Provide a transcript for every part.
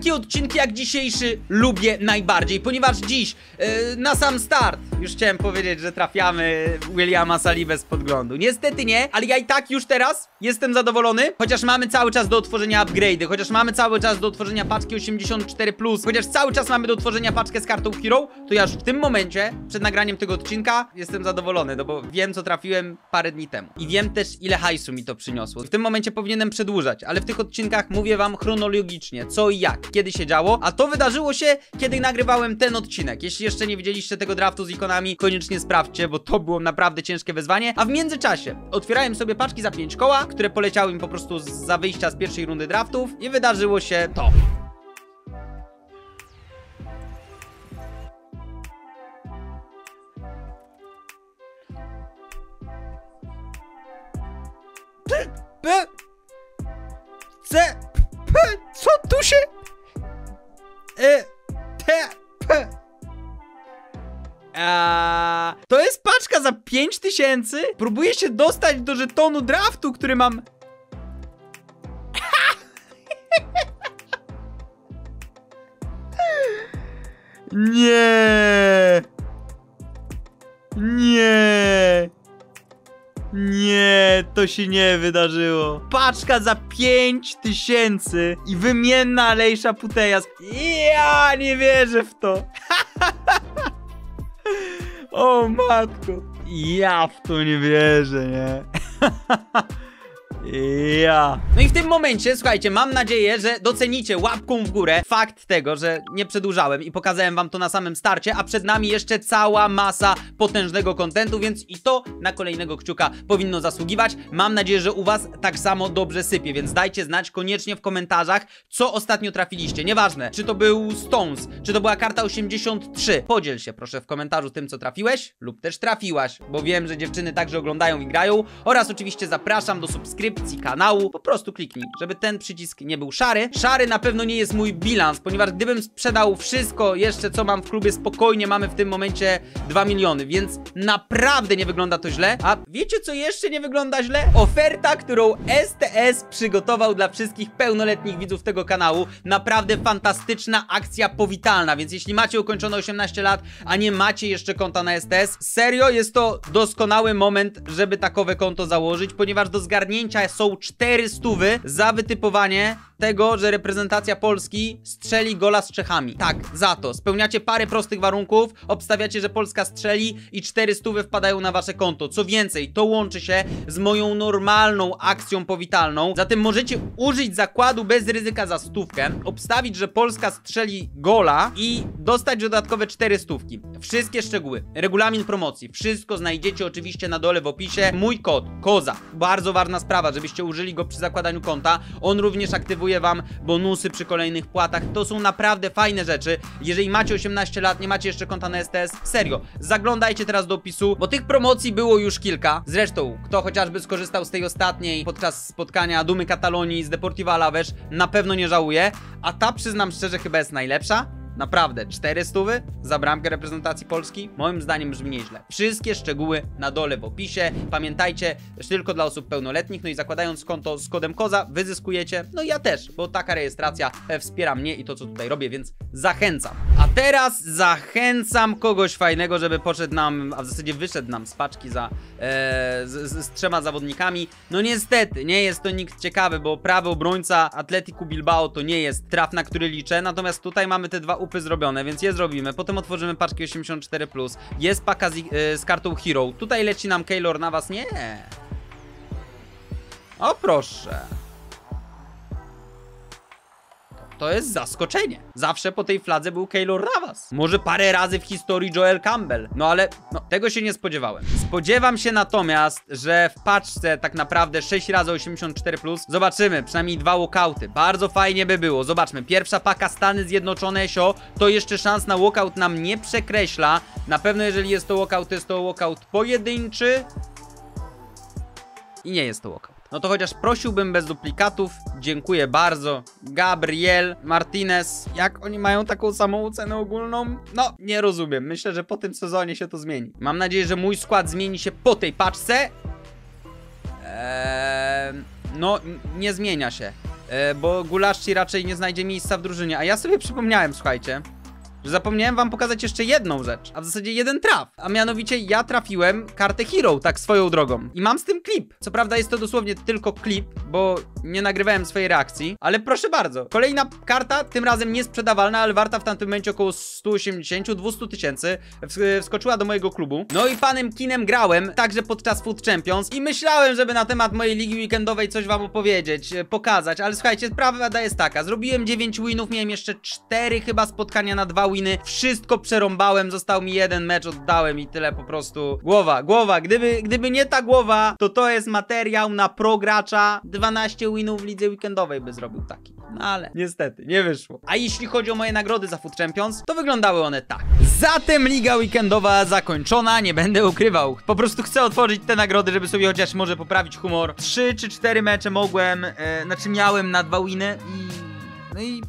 takie odcinki jak dzisiejszy lubię najbardziej, ponieważ dziś yy, na sam start już chciałem powiedzieć, że trafiamy Williama Salibę z podglądu. Niestety nie, ale ja i tak już teraz jestem zadowolony, chociaż mamy cały czas do otworzenia upgrade'y, chociaż mamy cały czas do otworzenia paczki 84+, chociaż cały czas mamy do otworzenia paczkę z kartą Hero, to ja już w tym momencie, przed nagraniem tego odcinka, jestem zadowolony, no bo wiem co trafiłem parę dni temu. I wiem też ile hajsu mi to przyniosło. W tym momencie powinienem przedłużać, ale w tych odcinkach mówię wam chronologicznie, co i jak, kiedy się działo, a to wydarzyło się, kiedy nagrywałem ten odcinek. Jeśli jeszcze nie widzieliście tego draftu z ikonami, koniecznie sprawdźcie, bo to było naprawdę ciężkie wyzwanie, a w międzyczasie otwierałem sobie paczki za 5 koła, które poleciały mi po prostu za wyjścia z pierwszej rundy draftów i wydarzyło się to. 5000? Próbuję się dostać do żetonu draftu, który mam... Nie! Nie! Nie, to się nie wydarzyło. Paczka za 5000 i wymienna Alejsza Putejas. Ja nie wierzę w to. o matko. Ja w to nie wierzę, nie? Ja. No i w tym momencie, słuchajcie, mam nadzieję, że docenicie łapką w górę fakt tego, że nie przedłużałem i pokazałem wam to na samym starcie, a przed nami jeszcze cała masa potężnego kontentu, więc i to na kolejnego kciuka powinno zasługiwać. Mam nadzieję, że u was tak samo dobrze sypie, więc dajcie znać koniecznie w komentarzach, co ostatnio trafiliście. Nieważne, czy to był Stones, czy to była karta 83. Podziel się proszę w komentarzu tym, co trafiłeś lub też trafiłaś, bo wiem, że dziewczyny także oglądają i grają oraz oczywiście zapraszam do subskrypcji kanału, po prostu kliknij, żeby ten przycisk nie był szary. Szary na pewno nie jest mój bilans, ponieważ gdybym sprzedał wszystko jeszcze, co mam w klubie, spokojnie mamy w tym momencie 2 miliony, więc naprawdę nie wygląda to źle. A wiecie, co jeszcze nie wygląda źle? Oferta, którą STS przygotował dla wszystkich pełnoletnich widzów tego kanału. Naprawdę fantastyczna akcja powitalna, więc jeśli macie ukończone 18 lat, a nie macie jeszcze konta na STS, serio jest to doskonały moment, żeby takowe konto założyć, ponieważ do zgarnięcia są 400 za wytypowanie tego, że reprezentacja Polski strzeli gola z Czechami. Tak, za to. Spełniacie parę prostych warunków, obstawiacie, że Polska strzeli i 400 wpadają na wasze konto. Co więcej, to łączy się z moją normalną akcją powitalną. Zatem możecie użyć zakładu bez ryzyka za stówkę, obstawić, że Polska strzeli gola i dostać dodatkowe 400. Wszystkie szczegóły, regulamin promocji, wszystko znajdziecie oczywiście na dole w opisie. Mój kod, KOZA. Bardzo ważna sprawa, żebyście użyli go przy zakładaniu konta. On również aktywuje wam bonusy przy kolejnych płatach. To są naprawdę fajne rzeczy. Jeżeli macie 18 lat, nie macie jeszcze konta na STS, serio, zaglądajcie teraz do opisu, bo tych promocji było już kilka. Zresztą, kto chociażby skorzystał z tej ostatniej podczas spotkania Dumy Katalonii z Deportiva Alaves, na pewno nie żałuje. A ta, przyznam szczerze, chyba jest najlepsza. Naprawdę, 400 za bramkę reprezentacji Polski? Moim zdaniem brzmi nieźle. Wszystkie szczegóły na dole w opisie. Pamiętajcie, tylko dla osób pełnoletnich, no i zakładając konto z kodem KOZA wyzyskujecie, no ja też, bo taka rejestracja e, wspiera mnie i to, co tutaj robię, więc zachęcam. A teraz zachęcam kogoś fajnego, żeby poszedł nam, a w zasadzie wyszedł nam z paczki za, e, z, z, z trzema zawodnikami. No niestety, nie jest to nikt ciekawy, bo prawy obrońca Atletiku Bilbao to nie jest traf, na który liczę, natomiast tutaj mamy te dwa upy zrobione, więc je zrobimy. Potem otworzymy paczki 84+. Jest paka z, y, z kartą Hero. Tutaj leci nam Kaylor na was? Nie. O proszę. To jest zaskoczenie. Zawsze po tej fladze był Kaylor Navas. Może parę razy w historii Joel Campbell. No ale no, tego się nie spodziewałem. Spodziewam się natomiast, że w paczce tak naprawdę 6 razy 84+. Plus. Zobaczymy, przynajmniej dwa walkouty. Bardzo fajnie by było. Zobaczmy, pierwsza paka Stany Zjednoczone SIO, to jeszcze szans na walkout nam nie przekreśla. Na pewno jeżeli jest to walkout, to jest to walkout pojedynczy. I nie jest to walkout. No to chociaż prosiłbym bez duplikatów. Dziękuję bardzo. Gabriel, Martinez. Jak oni mają taką samą cenę ogólną? No, nie rozumiem. Myślę, że po tym sezonie się to zmieni. Mam nadzieję, że mój skład zmieni się po tej paczce. Eee, no, nie zmienia się. e, bo Gulaszci raczej nie znajdzie miejsca w drużynie. A ja sobie przypomniałem, słuchajcie, że zapomniałem wam pokazać jeszcze jedną rzecz, a w zasadzie jeden traf. A mianowicie ja trafiłem kartę Hero, tak swoją drogą. I mam z tym klip. Co prawda jest to dosłownie tylko klip, bo nie nagrywałem swojej reakcji, ale proszę bardzo. Kolejna karta, tym razem niesprzedawalna, ale warta w tamtym momencie około 180-200 tysięcy. Wsk- Wskoczyła do mojego klubu. No i panem Kinem grałem, także podczas Food Champions i myślałem, żeby na temat mojej ligi weekendowej coś wam opowiedzieć, e, pokazać, ale słuchajcie, prawda jest taka. Zrobiłem 9 winów, miałem jeszcze 4 chyba spotkania na 2 Wszystko przerąbałem, został mi jeden mecz, oddałem i tyle po prostu. Głowa, głowa, gdyby, gdyby nie ta głowa, to to jest materiał na pro gracza. 12 winów w lidze weekendowej by zrobił taki. No ale niestety, nie wyszło. A jeśli chodzi o moje nagrody za Food Champions, to wyglądały one tak. Zatem liga weekendowa zakończona, nie będę ukrywał. Po prostu chcę otworzyć te nagrody, żeby sobie chociaż może poprawić humor. 3 czy 4 mecze mogłem, e, znaczy miałem na dwa winy i... No i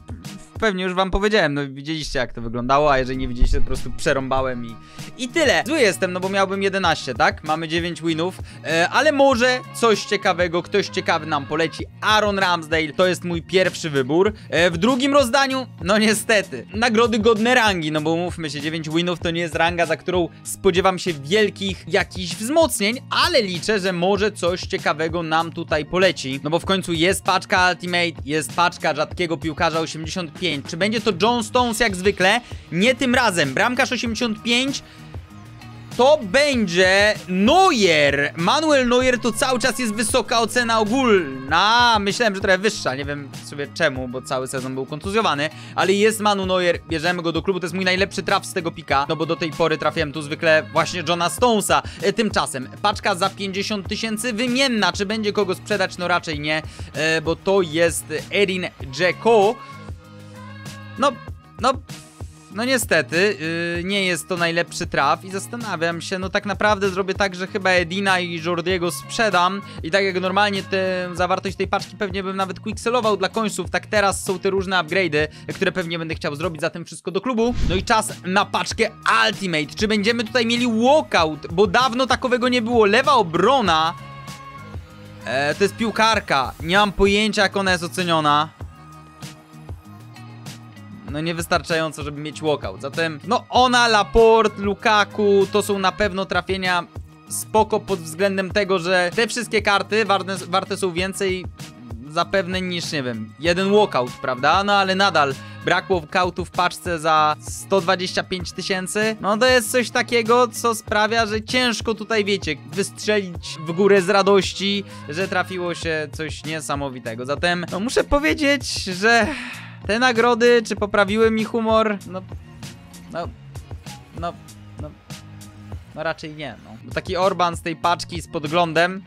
pewnie już wam powiedziałem, no widzieliście jak to wyglądało, a jeżeli nie widzieliście, to po prostu przerąbałem i, i tyle. Zły jestem, no bo miałbym 11, tak? Mamy 9 winów, e, ale może coś ciekawego, ktoś ciekawy nam poleci. Aaron Ramsdale to jest mój pierwszy wybór. E, w drugim rozdaniu, no niestety, nagrody godne rangi, no bo mówmy się, 9 winów to nie jest ranga, za którą spodziewam się wielkich jakichś wzmocnień, ale liczę, że może coś ciekawego nam tutaj poleci. No bo w końcu jest paczka Ultimate, jest paczka rzadkiego piłkarza 85, czy będzie to John Stones jak zwykle? Nie tym razem. Bramkarz 85 to będzie Neuer. Manuel Neuer to cały czas jest wysoka ocena ogólna. Myślałem, że trochę wyższa. Nie wiem sobie czemu, bo cały sezon był kontuzjowany. Ale jest Manu Neuer. Bierzemy go do klubu. To jest mój najlepszy traf z tego pika. No bo do tej pory trafiłem tu zwykle właśnie Johna Stonesa. E, tymczasem paczka za 50 tysięcy wymienna. Czy będzie kogo sprzedać? No raczej nie, e, bo to jest Erin Dzeko. No, no, no niestety, yy, nie jest to najlepszy traf i zastanawiam się, no tak naprawdę zrobię tak, że chyba Edina i Jordiego sprzedam i tak jak normalnie tę zawartość tej paczki pewnie bym nawet quickselował dla końców, tak teraz są te różne upgrade'y, które pewnie będę chciał zrobić, zatem wszystko do klubu. No i czas na paczkę Ultimate. Czy będziemy tutaj mieli walkout? Bo dawno takowego nie było. Lewa obrona... E, to jest piłkarka. Nie mam pojęcia jak ona jest oceniona no niewystarczająco, żeby mieć walkout. Zatem, no ona, Laporte, Lukaku to są na pewno trafienia spoko pod względem tego, że te wszystkie karty warte, warte są więcej zapewne niż, nie wiem, jeden walkout, prawda? No ale nadal brak walkoutu w paczce za 125 tysięcy, no to jest coś takiego, co sprawia, że ciężko tutaj, wiecie, wystrzelić w górę z radości, że trafiło się coś niesamowitego. Zatem, no muszę powiedzieć, że te nagrody, czy poprawiły mi humor? No, no, no, no, no raczej nie, no. Taki Orban z tej paczki z podglądem,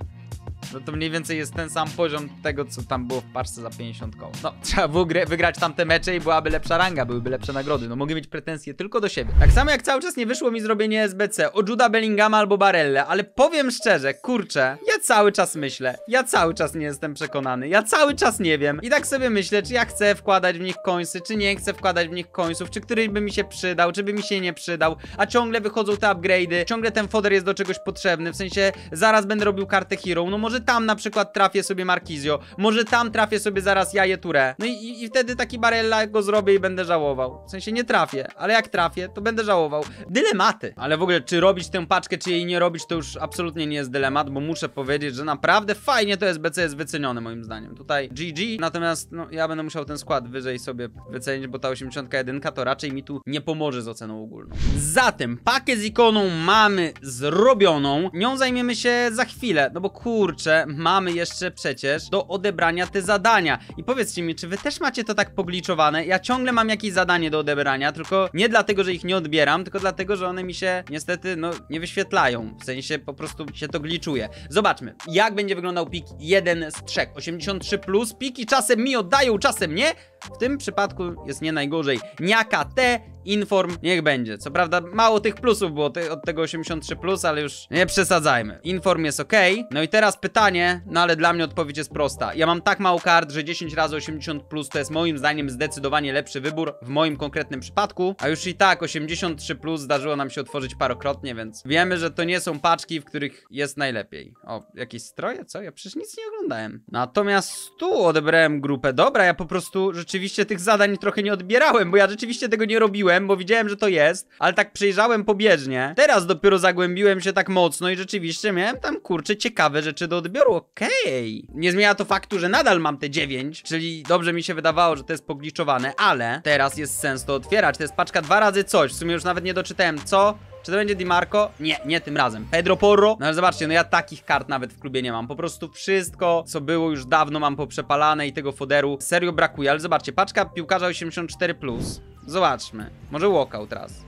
no to mniej więcej jest ten sam poziom tego, co tam było w paczce za 50 koło. No, trzeba było wygrać tamte mecze i byłaby lepsza ranga, byłyby lepsze nagrody. No, mogę mieć pretensje tylko do siebie. Tak samo jak cały czas nie wyszło mi zrobienie SBC o Juda Bellingama albo Barelle, ale powiem szczerze, kurczę, ja cały czas myślę, ja cały czas nie jestem przekonany, ja cały czas nie wiem. I tak sobie myślę, czy ja chcę wkładać w nich końsy, czy nie chcę wkładać w nich końców, czy któryś by mi się przydał, czy by mi się nie przydał, a ciągle wychodzą te upgrade'y, ciągle ten foder jest do czegoś potrzebny, w sensie zaraz będę robił kartę hero, no może tam na przykład trafię sobie Markizio, może tam trafię sobie zaraz Jaje Touré. No i, i wtedy taki Barella go zrobię i będę żałował. W sensie nie trafię, ale jak trafię, to będę żałował. Dylematy. Ale w ogóle, czy robić tę paczkę, czy jej nie robić, to już absolutnie nie jest dylemat, bo muszę powiedzieć, że naprawdę fajnie to SBC jest wycenione moim zdaniem. Tutaj GG, natomiast no, ja będę musiał ten skład wyżej sobie wycenić, bo ta 81 to raczej mi tu nie pomoże z oceną ogólną. Zatem, pakę z ikoną mamy zrobioną. Nią zajmiemy się za chwilę, no bo kurczę, mamy jeszcze przecież do odebrania te zadania. I powiedzcie mi, czy wy też macie to tak pogliczowane? Ja ciągle mam jakieś zadanie do odebrania, tylko nie dlatego, że ich nie odbieram, tylko dlatego, że one mi się niestety, no, nie wyświetlają. W sensie po prostu się to gliczuje. Zobaczmy, jak będzie wyglądał pik 1 z 3. 83 plus, piki czasem mi oddają, czasem nie, W tym przypadku jest nie najgorzej. Niaka T, Inform, niech będzie. Co prawda mało tych plusów było te, od tego 83+, plus, ale już nie przesadzajmy. Inform jest ok. No i teraz pytanie, no ale dla mnie odpowiedź jest prosta. Ja mam tak mało kart, że 10 razy 80+, plus to jest moim zdaniem zdecydowanie lepszy wybór w moim konkretnym przypadku. A już i tak 83+, plus zdarzyło nam się otworzyć parokrotnie, więc wiemy, że to nie są paczki, w których jest najlepiej. O, jakieś stroje? Co? Ja przecież nic nie oglądałem. Natomiast tu odebrałem grupę. Dobra, ja po prostu rzeczywiście tych zadań trochę nie odbierałem, bo ja rzeczywiście tego nie robiłem, bo widziałem, że to jest, ale tak przejrzałem pobieżnie. Teraz dopiero zagłębiłem się tak mocno i rzeczywiście miałem tam, kurczę, ciekawe rzeczy do odbioru. Okej. Nie zmienia to faktu, że nadal mam te 9, czyli dobrze mi się wydawało, że to jest pogliczowane, ale teraz jest sens to otwierać. To jest paczka dwa razy coś. W sumie już nawet nie doczytałem co, czy to będzie Di Marco? Nie, nie tym razem. Pedro Porro? No ale zobaczcie, no ja takich kart nawet w klubie nie mam. Po prostu wszystko, co było już dawno mam poprzepalane i tego foderu serio brakuje. Ale zobaczcie, paczka piłkarza 84+. Plus. Zobaczmy. Może walkout raz.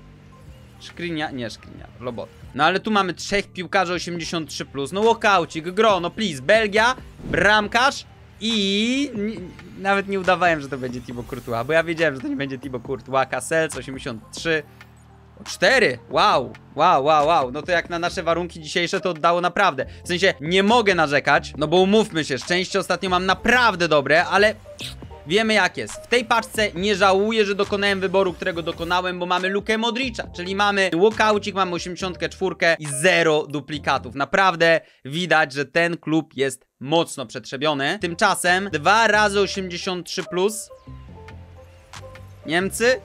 Szkrinia? Nie szkrinia, robot. No ale tu mamy trzech piłkarzy 83+. Plus. No walkaucik, gro, no please. Belgia, bramkarz i... Nawet nie udawałem, że to będzie Thibaut Courtois, bo ja wiedziałem, że to nie będzie Thibaut Courtois. Cassels 83. Cztery! Wow, wow, wow, wow. No to jak na nasze warunki dzisiejsze to oddało naprawdę. W sensie nie mogę narzekać, no bo umówmy się, szczęście ostatnio mam naprawdę dobre, ale wiemy jak jest. W tej paczce nie żałuję, że dokonałem wyboru, którego dokonałem, bo mamy Lukę Modricza, czyli mamy walkoucik, mamy 84 i zero duplikatów. Naprawdę widać, że ten klub jest mocno przetrzebiony. Tymczasem dwa razy 83+. Plus. Niemcy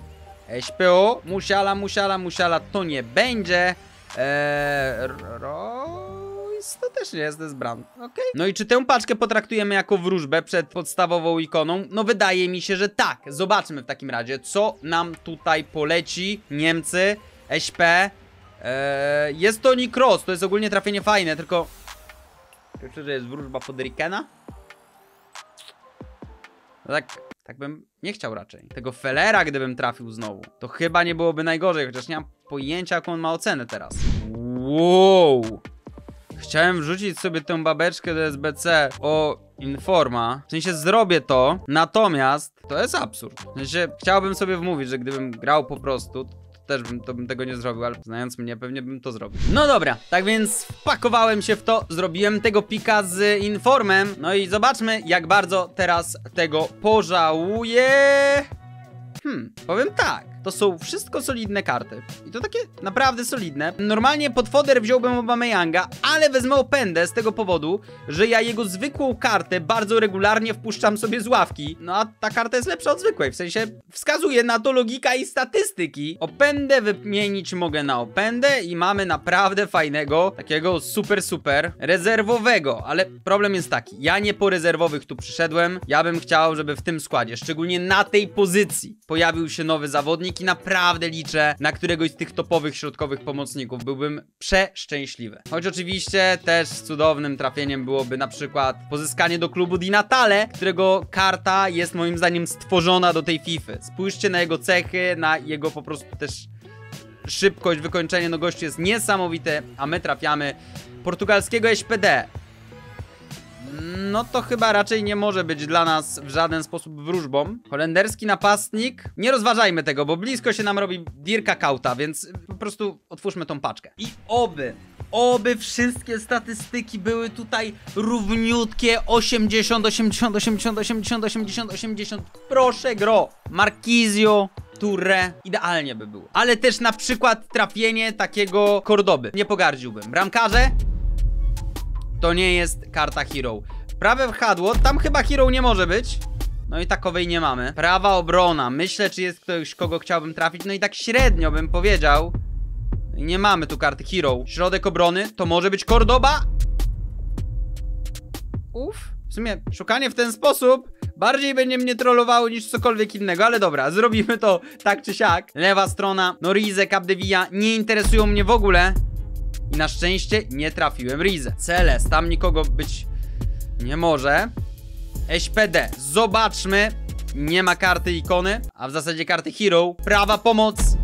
SPO, musiala, musiala, musiala, to nie będzie. Eee, Royce to też nie jest, to jest brand. Okay. No i czy tę paczkę potraktujemy jako wróżbę przed podstawową ikoną? No wydaje mi się, że tak. Zobaczmy w takim razie, co nam tutaj poleci. Niemcy, SP. Eee, jest to Cross, to jest ogólnie trafienie fajne, tylko... Czy że jest wróżba Podrikena? No tak tak bym nie chciał raczej. Tego Felera, gdybym trafił znowu, to chyba nie byłoby najgorzej, chociaż nie mam pojęcia, jaką on ma ocenę teraz. Wow! Chciałem wrzucić sobie tę babeczkę do SBC o Informa. W sensie zrobię to, natomiast to jest absurd. W sensie chciałbym sobie wmówić, że gdybym grał po prostu, też bym, to bym tego nie zrobił, ale znając mnie, pewnie bym to zrobił. No dobra, tak więc wpakowałem się w to, zrobiłem tego pika z Informem, no i zobaczmy, jak bardzo teraz tego pożałuję. Hmm, powiem tak. To są wszystko solidne karty. I to takie naprawdę solidne. Normalnie pod foder wziąłbym Obameyanga, ale wezmę Opendę z tego powodu, że ja jego zwykłą kartę bardzo regularnie wpuszczam sobie z ławki. No a ta karta jest lepsza od zwykłej, w sensie wskazuje na to logika i statystyki. Opendę wymienić mogę na Opendę i mamy naprawdę fajnego, takiego super super rezerwowego, ale problem jest taki, ja nie po rezerwowych tu przyszedłem, ja bym chciał, żeby w tym składzie, szczególnie na tej pozycji, pojawił się nowy zawodnik, i naprawdę liczę na któregoś z tych topowych środkowych pomocników. Byłbym przeszczęśliwy. Choć oczywiście też cudownym trafieniem byłoby na przykład pozyskanie do klubu Di Natale, którego karta jest moim zdaniem stworzona do tej FIFA. Spójrzcie na jego cechy, na jego po prostu też szybkość, wykończenie, no gościu jest niesamowite, a my trafiamy portugalskiego SPD no to chyba raczej nie może być dla nas w żaden sposób wróżbą. Holenderski napastnik, nie rozważajmy tego, bo blisko się nam robi Dirka Kauta, więc po prostu otwórzmy tą paczkę. I oby, oby wszystkie statystyki były tutaj równiutkie 80, 80, 80, 80, 80, 80. Proszę gro, Markizio, Touré, idealnie by było. Ale też na przykład trafienie takiego Kordoby, nie pogardziłbym. Bramkarze, to nie jest karta hero. Prawe wchadło, tam chyba hero nie może być. No i takowej nie mamy. Prawa obrona. Myślę, czy jest ktoś, kogo chciałbym trafić. No i tak średnio bym powiedział. No nie mamy tu karty hero. Środek obrony to może być Cordoba. Uff. W sumie szukanie w ten sposób bardziej będzie mnie trollowało niż cokolwiek innego, ale dobra, zrobimy to tak czy siak. Lewa strona, Norize, Capdevia nie interesują mnie w ogóle. I na szczęście nie trafiłem Rize. Celes, tam nikogo być nie może. SPD, zobaczmy. Nie ma karty ikony, a w zasadzie karty hero. Prawa pomoc.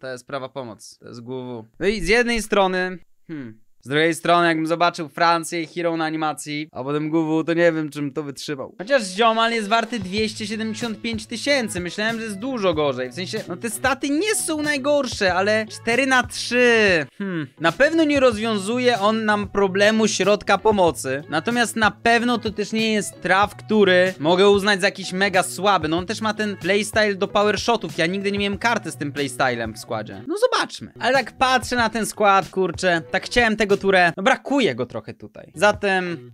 To jest prawa pomoc. To jest głową. No i z jednej strony... Hmm. Z drugiej strony, jakbym zobaczył Francję i Hero na animacji, a potem GW, to nie wiem, czym to wytrzymał. Chociaż ziomal jest warty 275 tysięcy, myślałem, że jest dużo gorzej. W sensie, no te staty nie są najgorsze, ale 4 na 3. Hmm. Na pewno nie rozwiązuje on nam problemu środka pomocy. Natomiast na pewno to też nie jest traf, który mogę uznać za jakiś mega słaby. No on też ma ten playstyle do power shotów. Ja nigdy nie miałem karty z tym playstylem w składzie. No zobaczmy. Ale tak patrzę na ten skład, kurczę. Tak chciałem tego turę. No brakuje go trochę tutaj. Zatem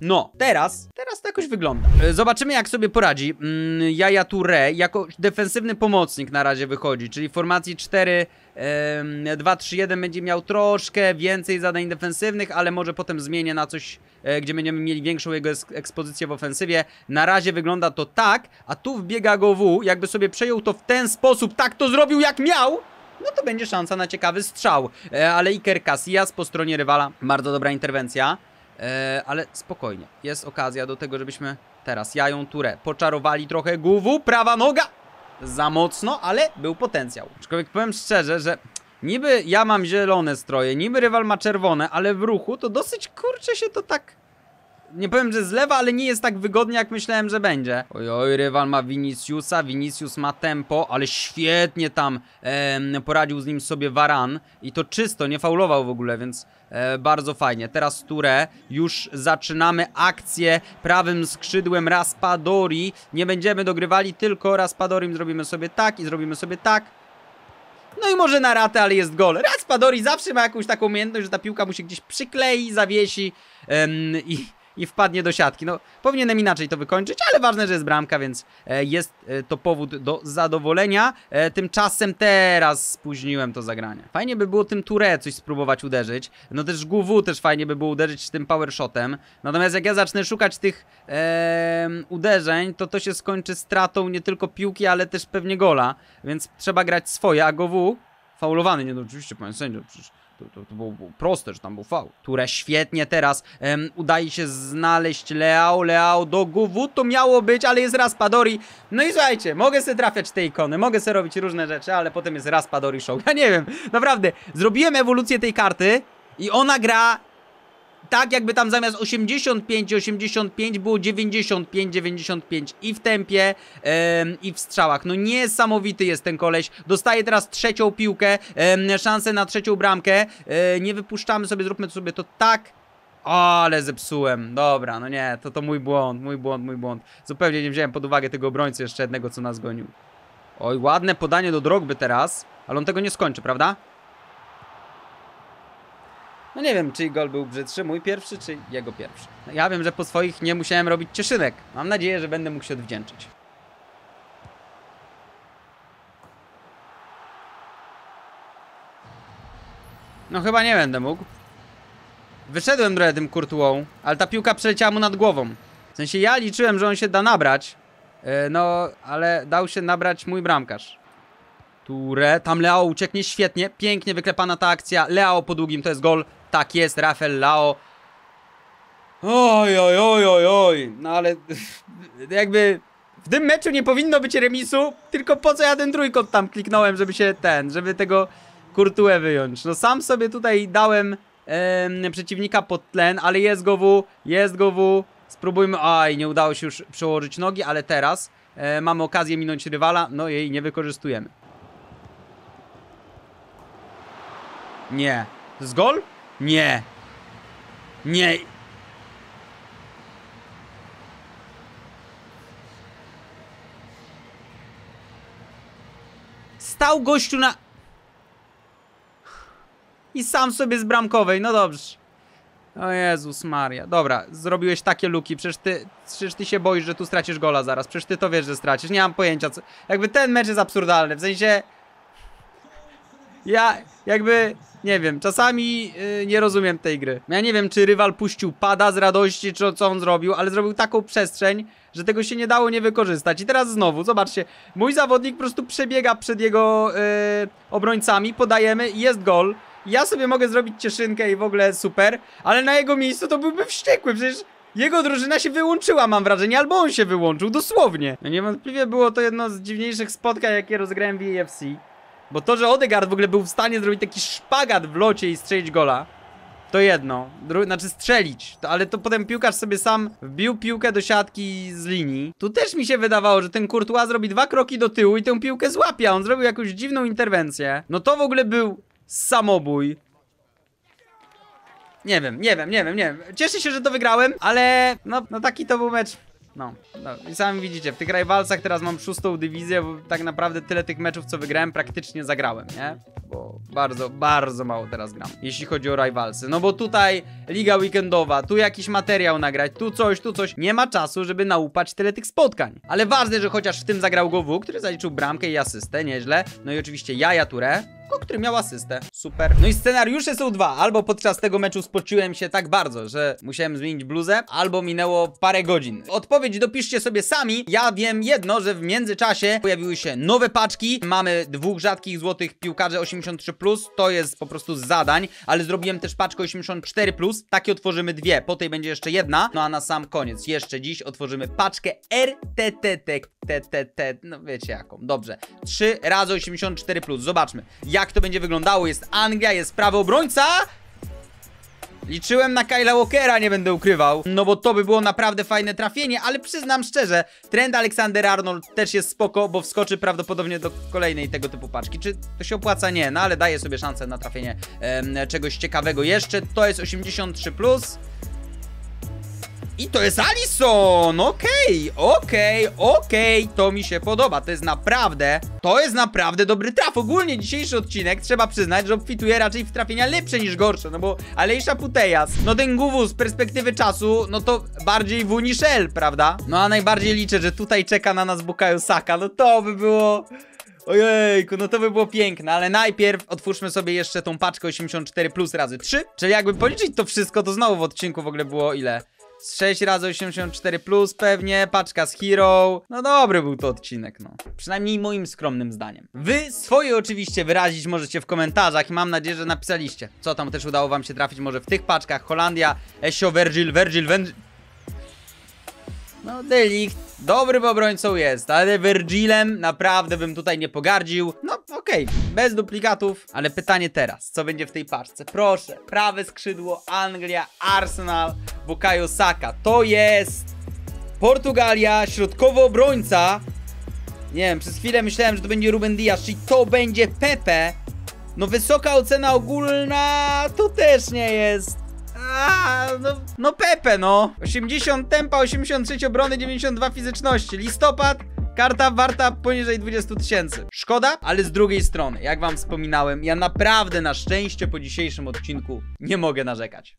No, teraz, teraz to jakoś wygląda. E, Zobaczymy jak sobie poradzi mm, Jaja Touré jako defensywny pomocnik na razie wychodzi, czyli w formacji 4 em, 2-3-1 będzie miał troszkę więcej zadań defensywnych, ale może potem zmienię na coś, e, gdzie będziemy mieli większą jego eks- ekspozycję w ofensywie. Na razie wygląda to tak, a tu wbiega go W, jakby sobie przejął to w ten sposób, tak to zrobił jak miał, no to będzie szansa na ciekawy strzał. E, ale Iker Casillas po stronie rywala, bardzo dobra interwencja. E, ale spokojnie, jest okazja do tego, żebyśmy teraz jają turę poczarowali trochę głową, prawa noga! Za mocno, ale był potencjał. Aczkolwiek powiem szczerze, że niby ja mam zielone stroje, niby rywal ma czerwone, ale w ruchu to dosyć kurczę się to tak nie powiem, że zlewa, ale nie jest tak wygodnie, jak myślałem, że będzie. Oj, oj, rywal ma Viniciusa, Vinicius ma tempo, ale świetnie tam em, poradził z nim sobie Varan i to czysto, nie faulował w ogóle, więc e, bardzo fajnie. Teraz Ture, już zaczynamy akcję prawym skrzydłem Raspadori. Nie będziemy dogrywali, tylko Raspadorim zrobimy sobie tak i zrobimy sobie tak. No i może na ratę, ale jest gol. Raspadori zawsze ma jakąś taką umiejętność, że ta piłka mu się gdzieś przyklei, zawiesi i, i wpadnie do siatki. No, powinienem inaczej to wykończyć, ale ważne, że jest bramka, więc e, jest e, to powód do zadowolenia. E, tymczasem teraz spóźniłem to zagranie. Fajnie by było tym Touré coś spróbować uderzyć. No też GW też fajnie by było uderzyć tym power shotem. Natomiast jak ja zacznę szukać tych uderzeń, to to się skończy stratą nie tylko piłki, ale też pewnie gola. Więc trzeba grać swoje, a GW faulowany, nie no oczywiście, panie sędzio, przecież to, to, to było, było proste, że tam był faul. Które świetnie teraz udaje się znaleźć Leao, Leao do GW, to miało być, ale jest Raspadori. No i słuchajcie, mogę sobie trafiać te ikony, mogę sobie robić różne rzeczy, ale potem jest Raspadori show. Ja nie wiem, naprawdę, zrobiłem ewolucję tej karty i ona gra tak jakby tam zamiast 85 85 było 95 95 i w tempie em, i w strzałach. No niesamowity jest ten koleś. Dostaje teraz trzecią piłkę, em, szansę na trzecią bramkę. E, nie wypuszczamy sobie, zróbmy sobie to tak. O, ale zepsułem. Dobra, no nie, to to mój błąd, mój błąd, mój błąd. Zupełnie nie wziąłem pod uwagę tego obrońcy jeszcze jednego, co nas gonił. Oj, ładne podanie do Drogby teraz, ale on tego nie skończy, prawda? No nie wiem, czyj gol był brzydszy, mój pierwszy, czy jego pierwszy. No ja wiem, że po swoich nie musiałem robić cieszynek. Mam nadzieję, że będę mógł się odwdzięczyć. No chyba nie będę mógł. Wyszedłem trochę tym Courtois'ą, ale ta piłka przeleciała mu nad głową. W sensie ja liczyłem, że on się da nabrać, yy, no ale dał się nabrać mój bramkarz. Ture, tam Leao ucieknie świetnie, pięknie wyklepana ta akcja. Leao po długim to jest gol. Tak jest, Rafael Leao. Oj, oj, oj, oj, oj. No ale jakby w tym meczu nie powinno być remisu, tylko po co ja ten trójkąt tam kliknąłem, żeby się ten, żeby tego Kurtuę wyjąć. No sam sobie tutaj dałem em, przeciwnika pod tlen, ale jest go w, jest go w. Spróbujmy, aj, nie udało się już przełożyć nogi, ale teraz e, mamy okazję minąć rywala, no jej nie wykorzystujemy. Nie. Jest gol? Nie. Nie. Stał gościu na... I sam sobie z bramkowej, no dobrze. O Jezus Maria. Dobra, zrobiłeś takie luki, przecież ty, przecież ty się boisz, że tu stracisz gola zaraz. Przecież ty to wiesz, że stracisz. Nie mam pojęcia, co... Jakby ten mecz jest absurdalny, w sensie... Ja jakby, nie wiem, czasami yy, nie rozumiem tej gry. Ja nie wiem, czy rywal puścił pada z radości, czy co on zrobił, ale zrobił taką przestrzeń, że tego się nie dało nie wykorzystać. I teraz znowu, zobaczcie, mój zawodnik po prostu przebiega przed jego yy, obrońcami, podajemy i jest gol. Ja sobie mogę zrobić cieszynkę i w ogóle super, ale na jego miejscu to byłby wściekły, przecież jego drużyna się wyłączyła, mam wrażenie, albo on się wyłączył, dosłownie. No niewątpliwie było to jedno z dziwniejszych spotkań, jakie rozgrałem w EFC. Bo to, że Odegaard w ogóle był w stanie zrobić taki szpagat w locie i strzelić gola, to jedno. Dru znaczy strzelić, to, ale to potem piłkarz sobie sam wbił piłkę do siatki z linii. Tu też mi się wydawało, że ten Courtois zrobi dwa kroki do tyłu i tę piłkę złapie, on zrobił jakąś dziwną interwencję. No to w ogóle był samobój. Nie wiem, nie wiem, nie wiem, nie wiem. Cieszę się, że to wygrałem, ale no, no taki to był mecz. No, no, i sami widzicie, w tych rivalsach teraz mam szóstą dywizję, bo tak naprawdę tyle tych meczów, co wygrałem, praktycznie zagrałem, nie? Bo bardzo, bardzo mało teraz gram, jeśli chodzi o rivalsy. No bo tutaj liga weekendowa, tu jakiś materiał nagrać, tu coś, tu coś. Nie ma czasu, żeby naupać tyle tych spotkań. Ale ważne, że chociaż w tym zagrał GoW, który zaliczył bramkę i asystę, nieźle. No i oczywiście Jaja Ture, który miał asystę. Super. No i scenariusze są dwa. Albo podczas tego meczu spociłem się tak bardzo, że musiałem zmienić bluzę, albo minęło parę godzin. Odpowiedź dopiszcie sobie sami. Ja wiem jedno, że w międzyczasie pojawiły się nowe paczki. Mamy dwóch rzadkich złotych piłkarzy 83+. To jest po prostu z zadań, ale zrobiłem też paczkę 84+. Takie otworzymy dwie. Po tej będzie jeszcze jedna. No a na sam koniec, jeszcze dziś otworzymy paczkę RTTT. TTT, no wiecie jaką. Dobrze. 3 razy 84+. Zobaczmy jak to będzie wyglądało. Jest Anglia, jest prawy obrońca. Liczyłem na Kyla Walkera, nie będę ukrywał. No bo to by było naprawdę fajne trafienie, ale przyznam szczerze, trend Alexander Arnold też jest spoko, bo wskoczy prawdopodobnie do kolejnej tego typu paczki. Czy to się opłaca? Nie, no ale daje sobie szansę na trafienie em, czegoś ciekawego jeszcze. To jest 83+. Plus. I to jest Alison! Okej, okay, okej, okay, okej, okay. to mi się podoba. To jest naprawdę, to jest naprawdę dobry traf. Ogólnie dzisiejszy odcinek trzeba przyznać, że obfituje raczej w trafienia lepsze niż gorsze, no bo Alejsza Putejas, no ten Guwu z perspektywy czasu, no to bardziej W niż L, prawda? No a najbardziej liczę, że tutaj czeka na nas Bukayo Saka, no to by było... Ojejku, no to by było piękne, ale najpierw otwórzmy sobie jeszcze tą paczkę 84 plus razy 3, czyli jakby policzyć to wszystko, to znowu w odcinku w ogóle było ile? Z 6 razy 84 plus pewnie, paczka z Hero. No dobry był to odcinek, no. Przynajmniej moim skromnym zdaniem. Wy swoje oczywiście wyrazić możecie w komentarzach i mam nadzieję, że napisaliście. Co tam też udało wam się trafić może w tych paczkach. Holandia, Esio, Virgil, Virgil, Virgil. No, Delikt, dobrym obrońcą jest, ale Virgilem naprawdę bym tutaj nie pogardził. No, okej, okay, bez duplikatów, ale pytanie teraz, co będzie w tej paczce? Proszę, prawe skrzydło, Anglia, Arsenal, Bukayo Saka, to jest Portugalia, środkowy obrońca. Nie wiem, przez chwilę myślałem, że to będzie Ruben Diaz, czyli to będzie Pepe. No wysoka ocena ogólna to też nie jest a, no, no Pepe, no. 80 tempa, 83 obrony, 92 fizyczności. Listopad, karta warta poniżej 20 tysięcy. Szkoda, ale z drugiej strony, jak wam wspominałem, ja naprawdę na szczęście po dzisiejszym odcinku nie mogę narzekać.